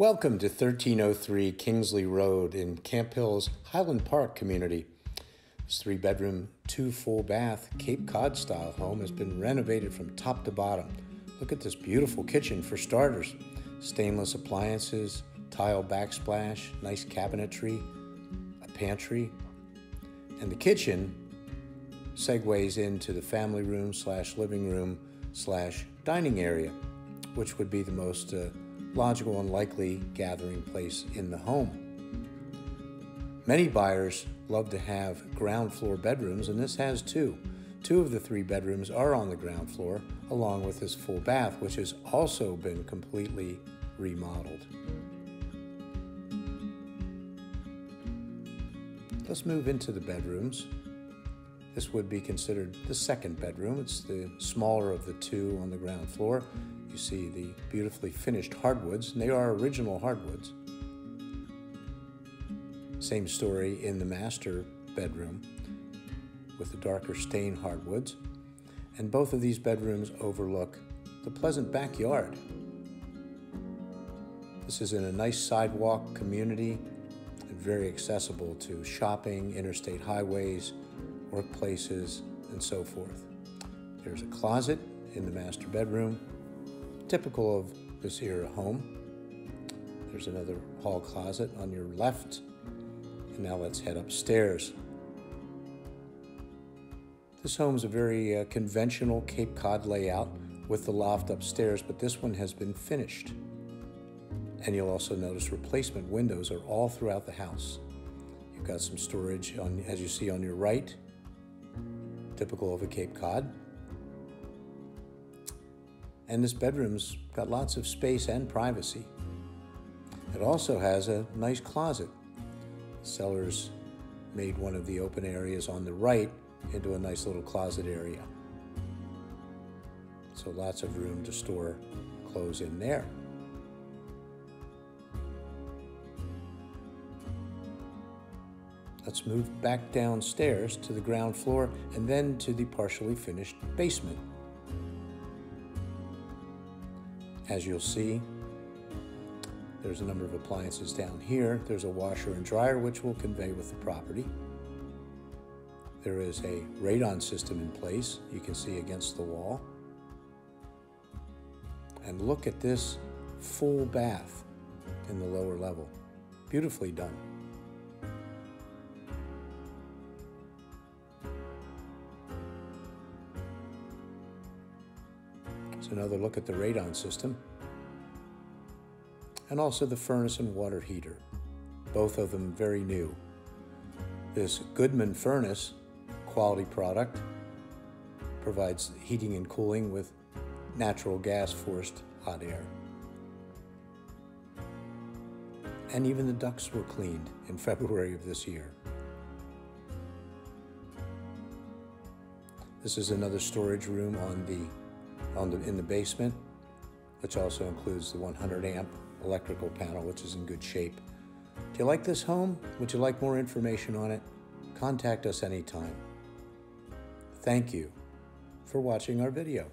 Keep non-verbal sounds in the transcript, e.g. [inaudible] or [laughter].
Welcome to 1303 Kingsley Road in Camp Hill's Highland Park community. This three bedroom, two full bath Cape Cod style home has been renovated from top to bottom. Look at this beautiful kitchen for starters. Stainless appliances, tile backsplash, nice cabinetry, a pantry, and the kitchen segues into the family room slash living room slash dining area, which would be the most uh, logical and likely gathering place in the home. Many buyers love to have ground floor bedrooms, and this has two. Two of the three bedrooms are on the ground floor, along with this full bath, which has also been completely remodeled. Let's move into the bedrooms. This would be considered the second bedroom. It's the smaller of the two on the ground floor. You see the beautifully finished hardwoods, and they are original hardwoods. Same story in the master bedroom with the darker stain hardwoods. And both of these bedrooms overlook the pleasant backyard. This is in a nice sidewalk community and very accessible to shopping, interstate highways, workplaces, and so forth. There's a closet in the master bedroom, typical of this era home. There's another hall closet on your left. And now let's head upstairs. This home is a very uh, conventional Cape Cod layout with the loft upstairs, but this one has been finished. And you'll also notice replacement windows are all throughout the house. You've got some storage on, as you see on your right, typical of a Cape Cod. And this bedroom's got lots of space and privacy. It also has a nice closet. Sellers made one of the open areas on the right into a nice little closet area. So lots of room to store clothes in there. Let's move back downstairs to the ground floor and then to the partially finished basement. As you'll see, there's a number of appliances down here. There's a washer and dryer which will convey with the property. There is a radon system in place, you can see against the wall. And look at this full bath in the lower level. Beautifully done. So another look at the radon system and also the furnace and water heater, both of them very new. This Goodman furnace, quality product, provides heating and cooling with natural gas forced hot air. And even the ducts were cleaned in [laughs] February of this year. This is another storage room on the, on the, in the basement, which also includes the 100 amp electrical panel, which is in good shape. Do you like this home? Would you like more information on it? Contact us anytime. Thank you for watching our video.